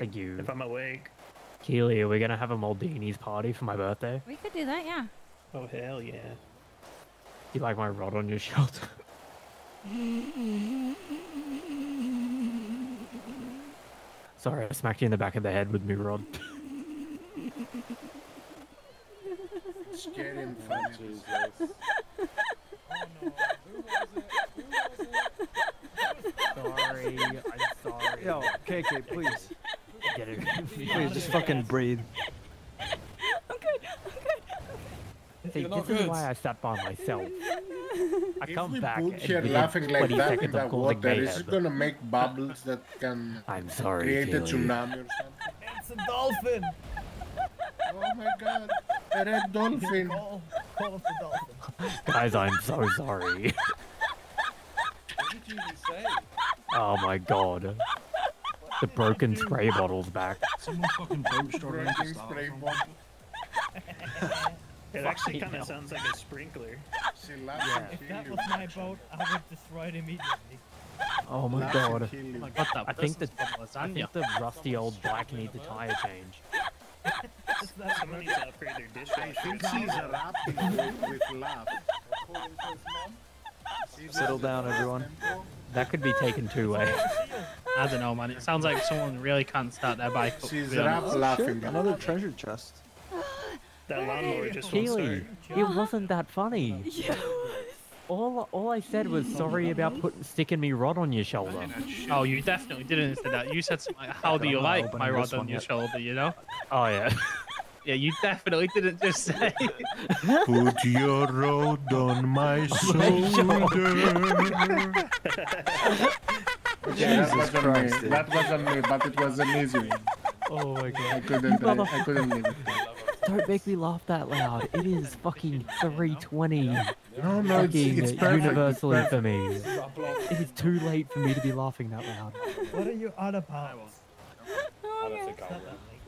Thank you. if I'm awake. Keely, are we gonna have a Maldini's party for my birthday? We could do that, yeah. Oh hell yeah. You like my rod on your shoulder? Sorry, I smacked you in the back of the head with my rod. Scary and funny. sorry, I'm sorry. Yo, KK, please. Get it. Please, just fucking breathe. See, You're not this is good. why I sat by myself. I If come we back put and here laughing like 20 that in seconds the I'm water, is it gonna make bubbles that can I'm sorry, create a Keely. tsunami or something? It's a dolphin. Oh my god, a red dolphin. Call, call the dolphin. Guys, I'm so sorry. What did you even say? Oh my god. The broken spray bottle's back. Someone fucking boat struggling to Breaking start. spray bottle. It actually kind of sounds like a sprinkler. She laughs Yeah. If that was my boat, I would destroy it immediately. Oh my Laugh god. and kill you. What the I think that person's I think the rusty old bike needs a tire change. Someone needs to upgrade their I think she's rapping with, with laugh. Settle down, everyone. That could be taken two ways. I don't know, man. It sounds like someone really can't start their bike up. She's be honest. Oh, laughing. another treasure chest. That lawnmower just won't Keely, it wasn't that funny. All, all I said was sorry about putting sticking me rod on your shoulder. Oh, you definitely didn't say that. You said something like, "How do you not like my rod on one your shoulder?" You know? Oh yeah. Yeah, you definitely didn't just say. Put your rod on my shoulder. Yeah, that wasn't Christ, me. That wasn't me, but it was an easy one. Oh my god. I couldn't. I, I couldn't leave it. Don't make me laugh that loud. It is fucking 320 No, no, it's, fucking it's perfect. universally It's for me. It is too late for me to be laughing that loud. What are you on about? Oh,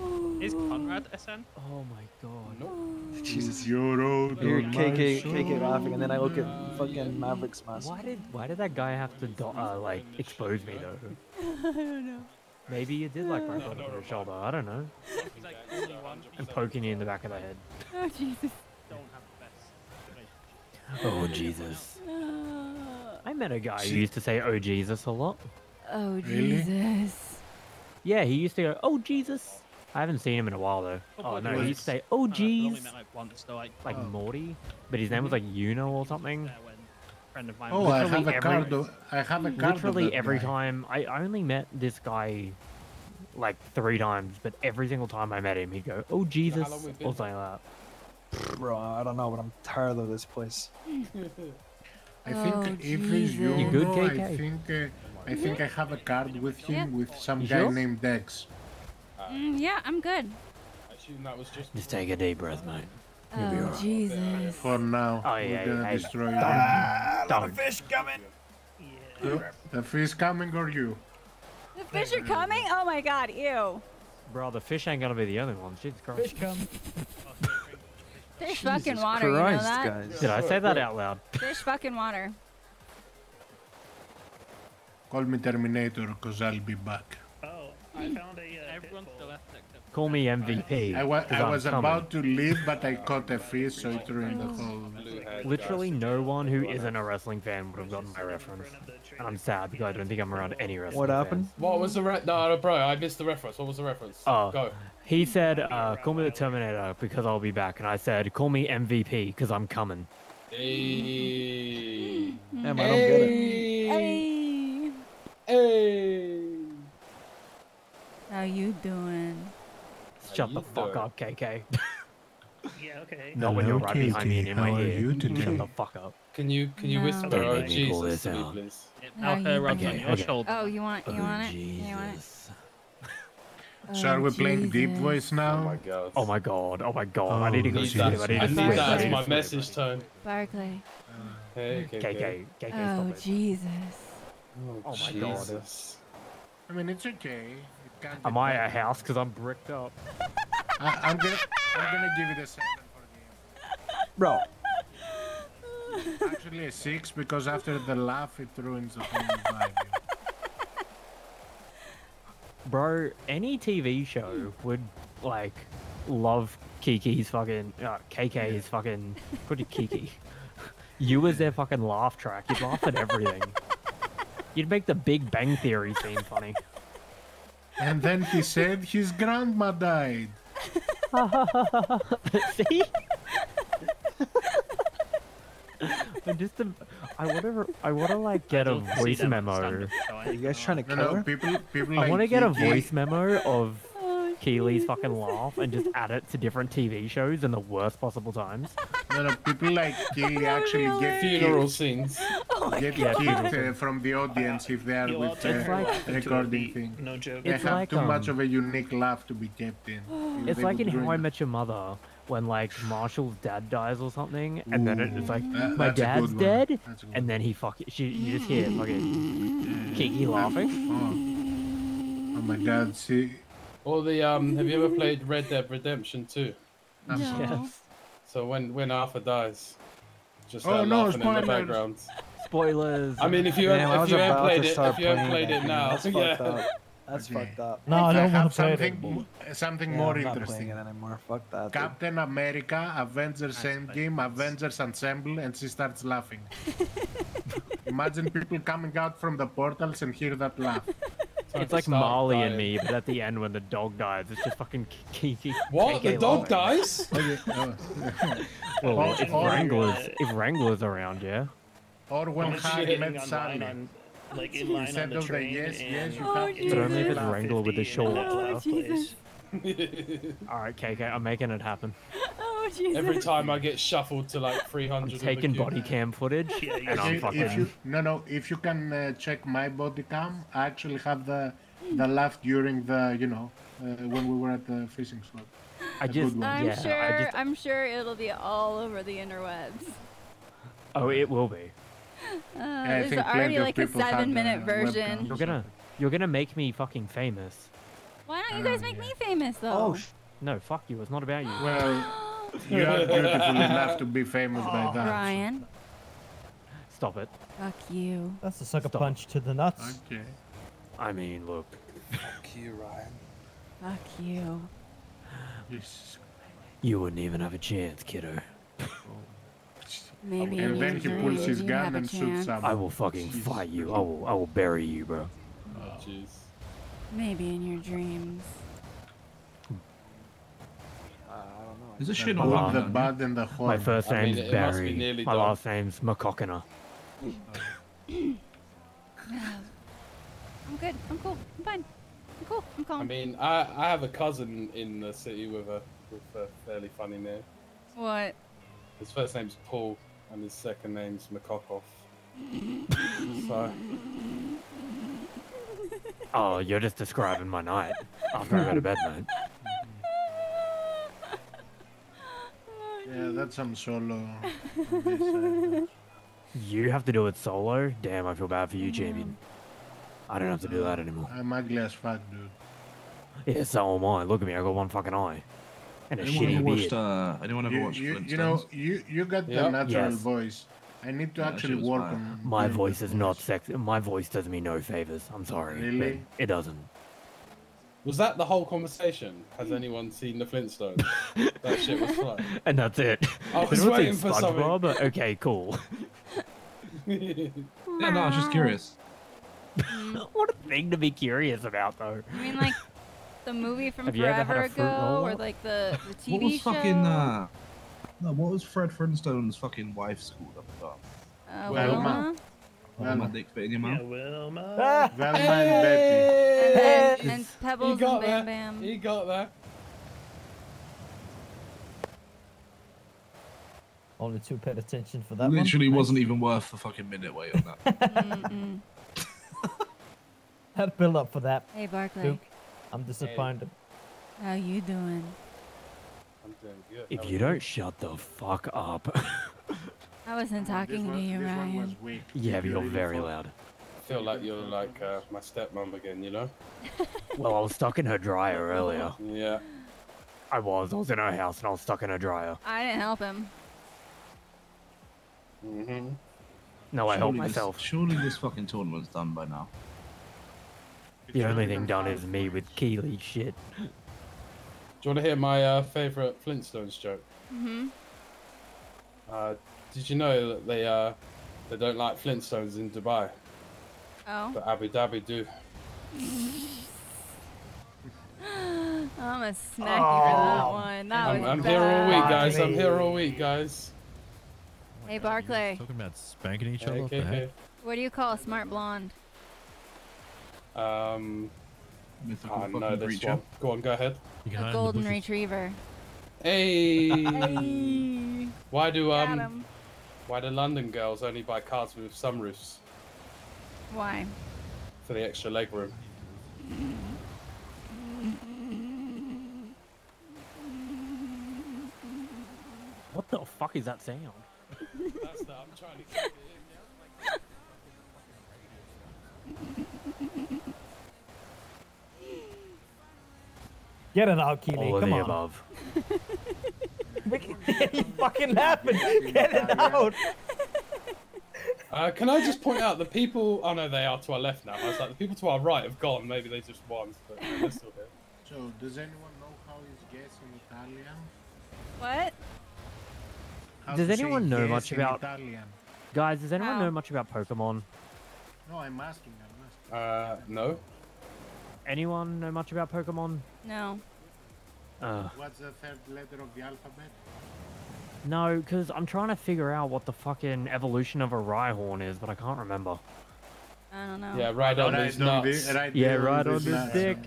I don't think I will. Is Conrad SN? Oh my god. Jesus. Your road You're on my KK, KK shoulder. laughing, and then I look at fucking Maverick's mask. Why did why did that guy have to do- uh, like expose me though? I don't know. Maybe you did like my rod on your shoulder. I don't know. He's like only one And poking you in the back of the head. Oh, Jesus. don't have the best. Oh Jesus. Uh, I met a guy who used to say "Oh Jesus" a lot. oh, Really? Jesus. Yeah, he used to go "Oh Jesus." I haven't seen him in a while though. Oh no, he used to say "Oh I've jeez," met like once, though, like like Oh. Morty, but his name was like Yuno or something. there when a friend of mine. Oh, was- I have a every- card. of- I have a card. of Literally every guy. time I I only met this guy like three times, but every single time I met him, he'd go "Oh Jesus" long or something like that. Bro, I don't know, but I'm tired of this place. I think Oh, if it's you, You good, I think uh, I think I have a card with him with some You guy sure? named Dex. Mm, yeah, I'm good. I assume that was just. Just take a deep breath, mate. You'll be Oh, alright. Jesus. For now, Oh, we're gonna hey, destroy Don't. Fish coming! you. The fish coming or you? The fish are coming? Oh my god, ew. Bro, the fish ain't gonna be the only one. Jesus Christ. Fish come. Fish Jesus fucking water, you know that? guys. Did I say that out loud? Fish fucking water. Call me Terminator, cause I'll be back. Oh, I found a. Call me MVP. I, wa- I was coming. about to leave, but I caught a fish, so it ruined the whole. Literally no one who isn't a wrestling fan would have gotten my reference. And I'm sad because I don't think I'm around any wrestling What happened? fans. What was the re- no, no, bro? I missed the reference. What was the reference? Oh. Go. He said, uh, call me the Terminator because I'll be back. And I said, call me MVP because I'm coming. Hey. Damn, I don't get it. Hey. Hey. How you doing? Shut you the fuck doing? up, KK. Yeah, okay. Not when you're right Hello, behind me and in my Katie. How are ear. you Shut the fuck up. Can you can you No. whisper Don't oh make me call Jesus this to me, out. please? now How her you rod's on your Okay. shoulder. Oh, you want you oh, want it? You want it? Jesus. Oh, so we playing Deep Jesus. Voice Oh my god. Oh my god. Oh my god. I oh, need to Oh, go I need that, I need I to need sleep. that I my message tone. Barclay. Hey, okay, KK. KK, Oh, stop it. Jesus. Oh, Oh my God. I mean, it's okay. It can't Am get I better. a house because I'm bricked up? I, I'm gonna, I'm gonna give it a seven for Bro, the game. Actually, a six because after the laugh, it ruins the whole vibe. bro, any TV show would like love Kiki's fucking uh, KK's fucking what did Kiki? You as their fucking laugh track. You'd laugh at everything. You'd make the Big Bang Theory seem funny. And then he said his grandma died. See? I just, I wanna, I wanna like get a voice memo. Are you guys trying to No, kill no, her? people, people I like want to get a voice memo of Keely's fucking laugh and just add it to different TV shows in the worst possible times. No, no, people like Keely actually get Funeral kicked, scenes. get Yeah, kicked funeral uh, from the audience if they are with take It's uh, like- laugh into a recording beat, thing. No joke. They It's have like, too much um, of a unique laugh to be kept in. It's They like in would How I. Met Your Mother when like Marshall's dad dies or something, and then it's like That- my dad's dead, That's a good and then he fucking she, you just hear fucking Kiki laughing. Oh. oh my god, see. Or the um, have you ever played Red Dead Redemption 2? no. Yes. So when when Arthur dies, just Oh, no, laughing in the background. Spoilers. I mean, if you Damn, I if you haven't played it, if you haven't played it now, That's yeah. fucked up. That's Okay. fucked up. No, I I don't want have to play it something, anymore. something Yeah, more I'm not interesting. playing it anymore. Fuck that. dude. Captain America, Avengers Endgame, Avengers Assemble, and she starts laughing. Imagine people coming out from the portals and hear that laugh. Time It's like start Marley and me, but at the end when the dog dies, it's just fucking Kiki. What? The dog dies? Okay, oh. Well, if or- Wrangler's if Wrangler's around, yeah. Or when Unless Harry you're met getting Sally. online on, like in line on Instead the the train yes, yes, you Oh, have Jesus. But only if it's Laugh Wrangler with the 50 in a shorts. laugh Oh. All right, KK, I'm making it happen. Oh, Jesus. Every time I get shuffled to like 300. I'm taking body cam footage, Yeah, you and I'm If, fucking. if you no no if you can uh, check my body cam, I actually have the the laugh during the you know uh, when we were at the fishing slot. I a just. I'm yeah, sure. I just. I'm sure it'll be all over the interwebs. Oh, it will be. Uh, I there's already like a seven-minute version. webcams. You're gonna, you're gonna make me fucking famous. Why don't you guys Um, make yeah. me famous though? Oh, sh- No, fuck you. It's not about you. Well, you are beautiful enough to be famous by that. Ryan, Stop it. fuck you. That's a sucker Stop. punch to the nuts. Okay. I mean, look. fuck you, Ryan. Fuck you. Yes. You wouldn't even have a chance, kiddo. Maybe in And your then he dreams pulls his you gun have a and shoots chance. someone. I will fucking Jeez. fight you. I will, I will bury you, bro. Oh, jeez. Maybe in your dreams. Uh, I don't know. Is this The shit not good, the bad, and the My horrible. first I mean, name's it must be Barry. My done. last name's McCockiner. I'm good. I'm cool. I'm fine. I'm cool. I'm calm. I mean, I I have a cousin in the city with a with a fairly funny name. what? His first name's Paul, and his second name's McCockoff. so Oh, you're just describing my night after I go to bed, mate. Yeah, that's some solo. on this side. You have to do it solo? Damn, I feel bad for you, champion. I don't have to do that anymore. I'm ugly as fuck, dude. Yeah, so am I. Look at me, I got one fucking eye. And a Anyone ever shitty watched? beard. Uh, anyone ever You, watched you, Flintstones? you know, you you got the natural Yes. voice. I need to Yeah, actually work on. My voice the is not sexy. My voice does me no favors. I'm sorry. Really? It doesn't. Was that the whole conversation? Has anyone seen the Flintstones? that shit was fun. And that's it. I was Anyone waiting seen for something. SpongeBob? Okay, cool. Yeah, no, I was just curious. what a thing to be curious about, though. I mean, like the movie from Have you ever had forever ago, or like the the TV What was show. fucking uh? No, what was Fred Flintstone's fucking wife's called up above? uh, Well, Wilma. Ma- Velma. my dick fit in your Yeah, mouth. Wilma. Ah! Velma and Betty. And, then, and He Pebbles got and Bam that. Bam. He got that. Only two paid attention for that Literally one. wasn't even worth the fucking minute wait on that. Mm-mm. Had build up for that. Hey Barkley, Duke, I'm disappointed. how you doing? I'm doing good. If How you don't shut the fuck up. I wasn't This talking to you, this Ryan. yeah, but you're very loud. I feel like you're like uh, my stepmom again, you know? Well, I was stuck in her dryer earlier. Yeah. I was. I was in her house and I was stuck in her dryer. I didn't help him. Mm hmm No, I helped Surely this- myself. surely this fucking tournament's done by now. The only thing done is me with Keely shit. Do you want to hear my uh, favorite Flintstones joke? Mm-hmm. Uh, did you know that they uh, they don't like Flintstones in Dubai, Oh. but Abu Dhabi do? I'm gonna smack you for that one. That I'm, was I'm bad. here all week, guys. I'm here all week, guys. Hey, Barclay. Talking about spanking each Hey, other? What the. What do you call a smart blonde? Um, Mythical I fucking know this creature. one. Go on, go ahead. A hide in the golden retriever. Hey. Hey. Why do Got um him. Why do London girls only buy cars with sunroofs Why? for the extra leg room? What the fuck is that sound? That's the, I'm trying to keep it in. Get it out, Keely. All of Come the on. above. you fucking laughing. Get it out. Uh, can I just point out the people? Oh no, they are to our left now. I was like, the people to our right have gone. Maybe they just won, but they're still here. So, does anyone know how is guess in Italian? What? How Does anyone know much about- Italian? Guys, does anyone How? know much about Pokemon? No, I'm asking. I'm asking. Uh, no. Anyone know much about Pokemon? No. Uh, What's the third letter of the alphabet? no, because I'm trying to figure out what the fucking evolution of a Rhyhorn is, but I can't remember. I don't know. Yeah, right on Right these nuts. the- right Yeah, there right with on his his nuts. dick.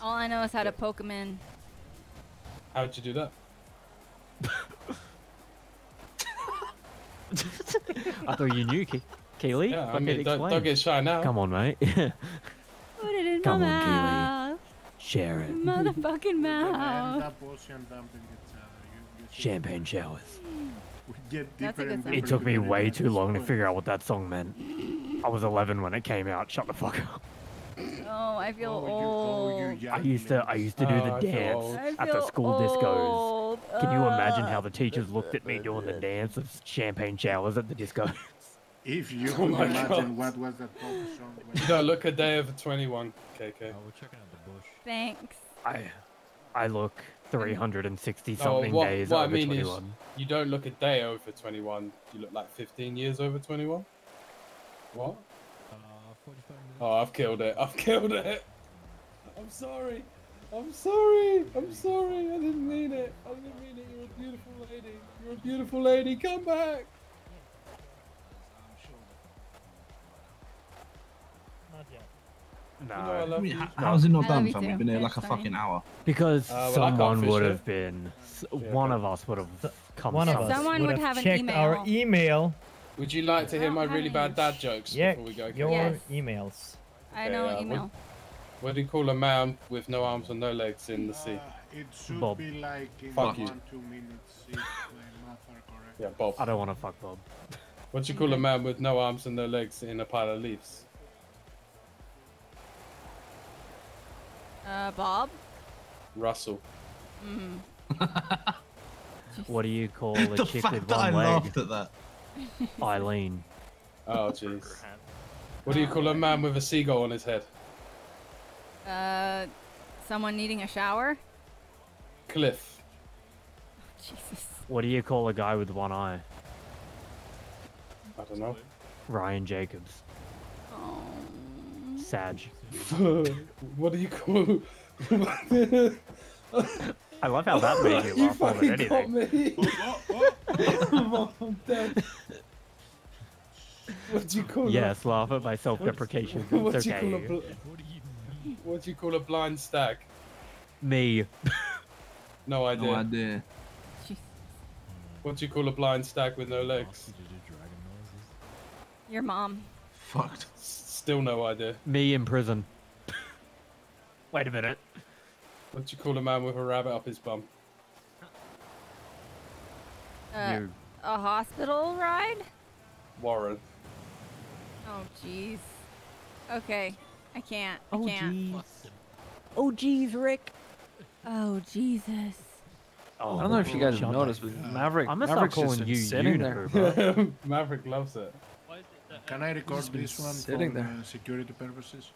All I know is how to poke him in. How'd you do that? I thought you knew, Ke- Keely. Yeah, I mean, don't, don't get shy now. Come on, mate. Put it in Come my on, Keely. Mouth. Share it. Motherfucking mouth. up ocean dumping each other. You, you see, Champagne showers. get That's a deeper good and song. It took me way too long to figure out what that song meant. I was 11 when it came out. Shut the fuck up. Oh, I feel Oh, you, old. oh, you I used to I used to do Oh, the I dance at the feel school discos. Can you imagine how the uh. teachers looked at me doing the dance of champagne showers at the disco? If you Oh imagine God. what was that song. no, look a day over 21, KK. Oh, we're checking out the bush. Thanks. I I look 360 No, something what, days what I over mean 21. is, you don't look a day over 21. You look like 15 years over 21. What? Uh, Oh, I've killed it. I've killed it. I'm sorry. I'm sorry. I'm sorry. I didn't mean it. I didn't mean it. You're a beautiful lady. You're a beautiful lady. Come back. Not yet. You know I love I mean, you. how's it not I done, fam? We've been here like a fucking hour. because Uh, well, someone would have been, Yeah, one of us would have come. One of us Someone would have an checked our email. email. Would you like to hear my really bad dad jokes Yeah, before we go? your Yes. emails. I Okay, know uh, email. What do you call a man with no arms and no legs in the sea? Uh, it should Bob. be like in Fuck you. two minutes if my math are correct. Yeah, Bob. I don't want to fuck Bob. What do you call a man with no arms and no legs in a pile of leaves? Uh, Bob. Russell. Mm. What do you call the a chick fact with that I one leg? laughed at that. Eileen. Oh, jeez. What do you call a man with a seagull on his head? Uh, someone needing a shower. Cliff. Jesus. What do you call a guy with one eye? I don't know. Ryan Jacobs. Oh. Sag. what do you call? I love how that made you you laugh more than fucking got anything. me. I'm dead. What do you call a- Yes, laugh at my self-deprecation. What It's do you call a okay. bl- What do you call a blind stag? Me. No idea. No idea. What do you call a blind stag with no legs? Your mom. Fucked. S- Still no idea. Me in prison. Wait a minute. What do you call a man with a rabbit up his bum? Uh, You. a hospital ride? Warren. Oh, jeez. Okay. I can't. I Oh can't. jeez. Oh jeez, Rick. Oh, Jesus. Oh, I don't know if you guys have noticed, but Maverick, I'm gonna Maverick's just calling been you sitting there. Bro. Maverick loves it. Can I record this one sitting for there. uh, security purposes?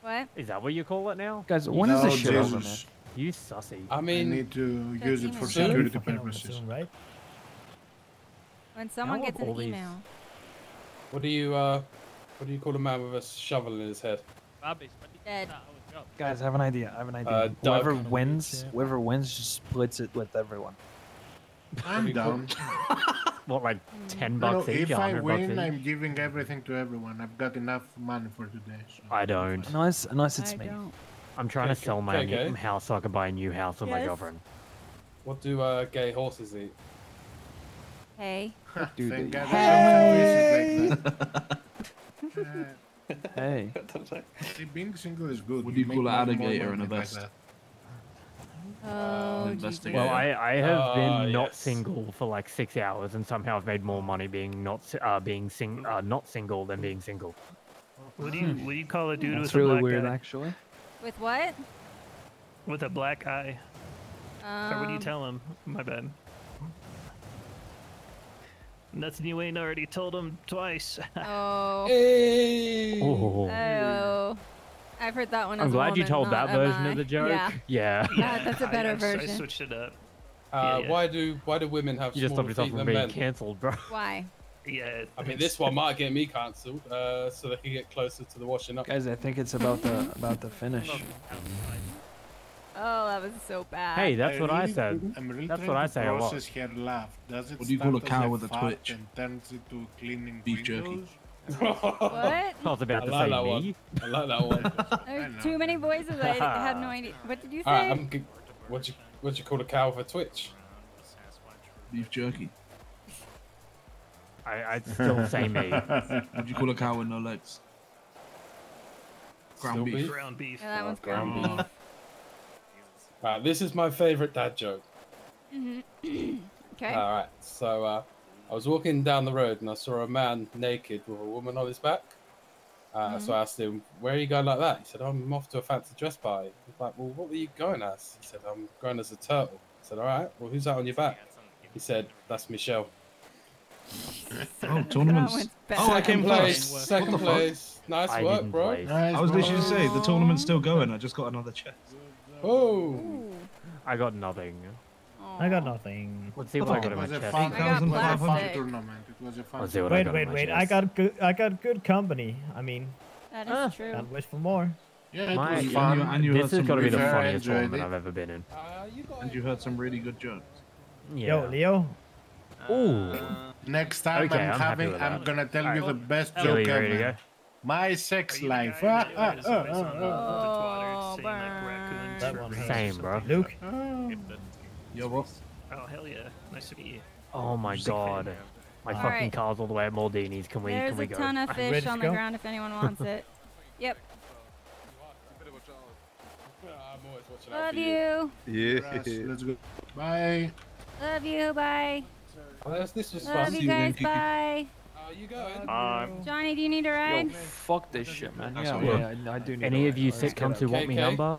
What? Is that what you call it now? Guys, when is this No, shit over, man? You sussy. I I mean, need to use it for. Soon? security purposes. soon, right? When someone How gets an all these- email. what do you uh, what do you call a man with a shovel in his head? Rubbish, when did you Dead. start our job? Guys, I have an idea. I have an idea. Uh, whoever wins, whoever wins, just splits it with everyone. I'm down. What, like ten No, no, bucks each? if I 100 bucks win, each? I'm giving everything to everyone. I've got enough money for today. So. I don't. Nice, nice. it's I me. don't. I'm trying to sell my okay. new house so I can buy a new house with my girlfriend. What do uh, gay horses eat? Hey. Dude, Thank they- God I don't have wishes like that. Hey, Uh, being single is good. What do you make call an more alligator money in a like vest? that. Oh, investigator. Well, I, I have Ah, been not yes. single for like six hours, and somehow I've made more money being not uh, being sing uh, not single than being single. What do you what do you call a dude that's with a really black weird, eye? actually. With what? With a black eye. Um, or what do you tell him? My bad. Nothing you ain't already told him twice. Oh. Hey! Oh, Oh. I've heard that one as I'm a glad you woman, told that version guy. of the joke. Yeah. Yeah. Yeah, that's a better I, I version. switched it up. Uh, Yeah, yeah. Why do why do women have You just smaller stopped yourself feet from than being men? cancelled, bro. Why? Yeah. I mean, this one might get me cancelled, uh, so they can get closer to the washing up. Guys, I think it's about the about the finish. Oh, that was so bad. Hey, that's what I said. I'm really That's what I say a lot. her laugh. Does it What do you call a cow with a twitch? And turns into cleaning Beef jerky. Windows? What? I was about I to like say that me. one. I like that one. There's know. too many voices. I have no idea. What did you say? All right, I'm. g- What you what you call a cow with a twitch? Beef jerky. I, I'd still say me. What do you call a cow with no legs? Ground beef. beef? Ground beef. yeah, that one's ground ground beef. Right, this is my favorite dad joke. Okay. All right, so uh, I was walking down the road and I saw a man naked with a woman on his back. Uh, So I asked him, "Where are you going like that?" He said, "I'm off to a fancy dress party." I was like, "Well, what were you going as?" He said, "I'm going as a turtle." I said, "All right. Well, who's that on your back?" He said, "That's Michelle." Oh, tournaments. Oh, I Second came place. place. Second What the fuck? place. Nice I work, didn't bro. place. Nice, I was literally bro. to say the tournament's still going. I just got another chest. Oh. I got nothing. I got nothing. Let's see what I got in my was chest. fun, I got it was a fun plastic. tournament. It was a fun Let's see what I Wait, got in wait, my wait. I got good. I got good company. I mean, That is Ah. true. can't wish for more. Yeah, it My- was and fun. you- and you this heard has got to be the funniest enjoyed tournament. I've ever been in. Uh, you got And you heard some really good jokes. Yeah. Yo, Leo. Ooh. Next time Okay, I'm, I'm having, I'm gonna tell you Alright. the best Billy, joke you ready to ever. go? My sex Are you the life. Ah, ah, ah, ah, ah. Oh, saying, like, burn. raccoons That for one racist Same, bro. something? Luke. Yo, what? Oh hell yeah! Nice to meet you. Oh my Just a fan, god. My All fucking right. car's all the way at Maldini's. Can we There's can we go? There's a go? ton of fish on the go? ground if anyone wants it. Yep. I'm always watching out Love you. you. Yes, Let's go. Bye. Love you. Bye. Well, this- this was Love fun. you you guys. Bye. Uh, you going? Um, Johnny, do you need a Yo, ride? fuck this shit, man. That's Yeah, yeah, I, I do need any a of you ride. Let's sitcoms who out. want me KK? number?